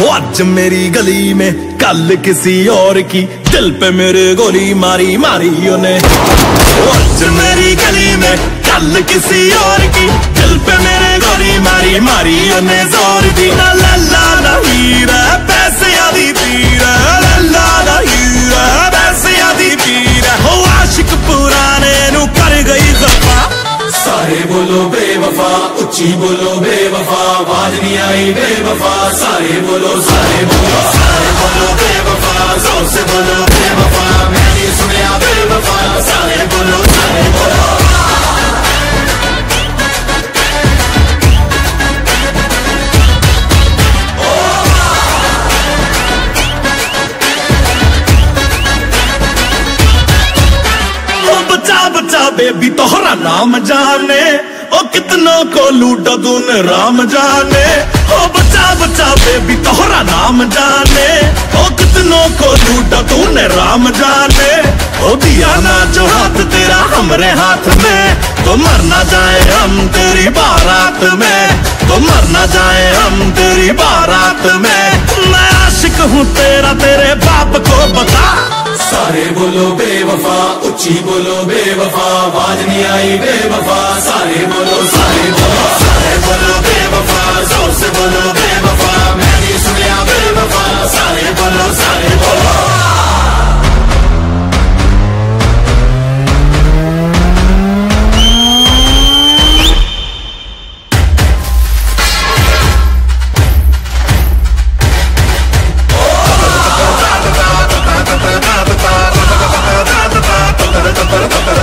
आज मेरी गली में, कल किसी और की। दिल पे मेरे गोली मारी मारी उन्हें। आज मेरी गली में, कल किसी और की। दिल पे मेरे गोली मारी मारी उन्हें ज़ोर दी। ना लल्ला ना हीरा पैसे आदि पीर लल्ला ना हीरा पैसे आदि पीर हो, आशिक पुराने नु कर गई खफा सारे बोलो बेवफा, उच्ची बोलो बेवफा आवाज़ नहीं आई बेवफा, सारे बोलो सारे बोलो सारे बोलो बेवफा, ज़ोर से बोलो बेवफा मैं नहीं सुनया बेवफा, सारे बोलो सारे बोलो। बेबी, तोहरा नाम जाने। ओ, कितनों को लूटा तूने राम जाने? ओ, बचा बचा बेबी तोहरा नाम जाने। ओ, कितनों को लूटा तूने राम जाने? ओ दिया ना जो हाथ तेरा हमरे हाथ में तो मर ना जाए हम तेरी बारात में। तो मर ना जाए हम तेरी बारात में। मैं आशिक हूँ तेरा, तेरे बाप को बता। सारे बोलो बेवफा उच्ची बोलो बेवफा आवाज़ नहीं आई बेवफा सारे बोलो Pero, pero, pero.